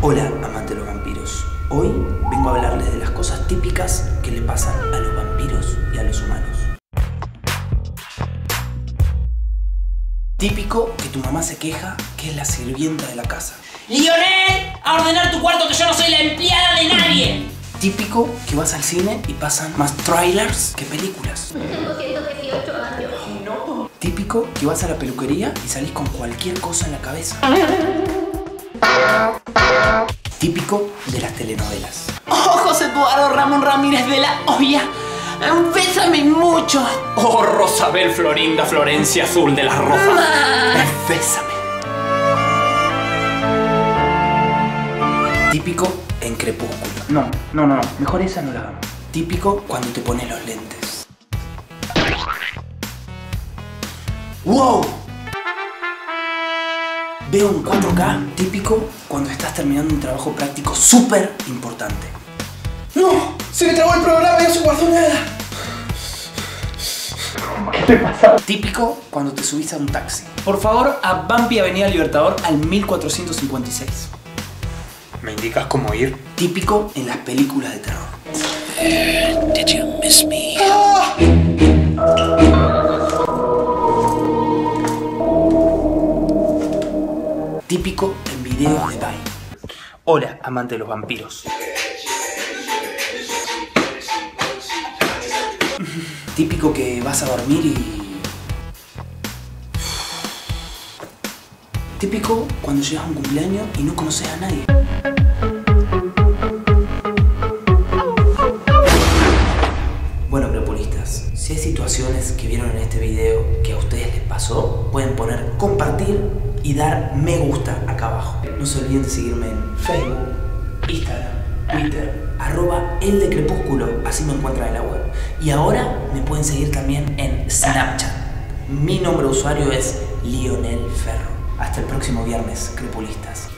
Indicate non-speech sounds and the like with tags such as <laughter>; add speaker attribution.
Speaker 1: Hola, amantes de los vampiros. Hoy vengo a hablarles de las cosas típicas que le pasan a los vampiros y a los humanos. Típico que tu mamá se queja que es la sirvienta de la casa.
Speaker 2: ¡Lionel! ¡A ordenar tu cuarto que yo no soy la empleada de nadie!
Speaker 1: Típico que vas al cine y pasan más trailers que películas.
Speaker 3: Tengo 118 años.
Speaker 1: Típico que vas a la peluquería y salís con cualquier cosa en la cabeza. Típico de las telenovelas.
Speaker 2: Oh, José Eduardo Ramón Ramírez de la Olla. Bésame mucho.
Speaker 4: Oh, Rosabel Florinda Florencia Azul de las Rosas.
Speaker 1: Bésame. Típico en crepúsculo. No, no, no, no. Mejor esa no la hagamos. Típico cuando te pones los lentes. ¡Wow! Veo un 4K típico cuando estás terminando un trabajo práctico súper importante. ¡No! ¡Se me trabó el programa y no se guardó nada! ¿Qué te pasa? Típico cuando te subís a un taxi. Por favor, a Bampi Avenida Libertador al 1456.
Speaker 4: ¿Me indicas cómo ir?
Speaker 1: Típico en las películas de terror.
Speaker 5: Did you miss me?
Speaker 1: Típico en videos de Vine. Hola, amante de los vampiros. <laughs> Típico que vas a dormir y... Típico cuando llegas a un cumpleaños y no conoces a nadie. Si hay situaciones que vieron en este video que a ustedes les pasó, pueden poner compartir y dar me gusta acá abajo. No se olviden de seguirme en Facebook, Instagram, Twitter, arroba el así me encuentran en la web. Y ahora me pueden seguir también en Snapchat. Mi nombre de usuario es Lionel Ferro. Hasta el próximo viernes, crepulistas.